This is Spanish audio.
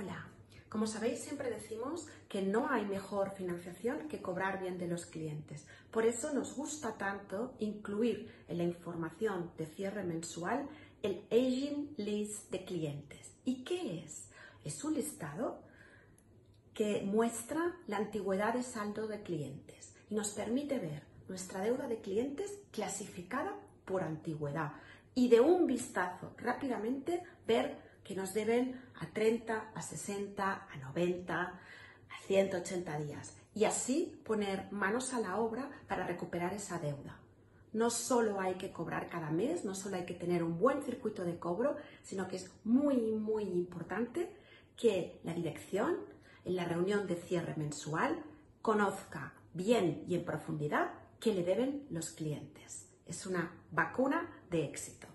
Hola, como sabéis siempre decimos que no hay mejor financiación que cobrar bien de los clientes. Por eso nos gusta tanto incluir en la información de cierre mensual el Aging List de clientes. ¿Y qué es? Es un listado que muestra la antigüedad de saldo de clientes y nos permite ver nuestra deuda de clientes clasificada por antigüedad y de un vistazo rápidamente ver que nos deben a 30, a 60, a 90, a 180 días y así poner manos a la obra para recuperar esa deuda. No solo hay que cobrar cada mes, no solo hay que tener un buen circuito de cobro, sino que es muy, muy importante que la dirección en la reunión de cierre mensual conozca bien y en profundidad qué le deben los clientes. Es una vacuna de éxito.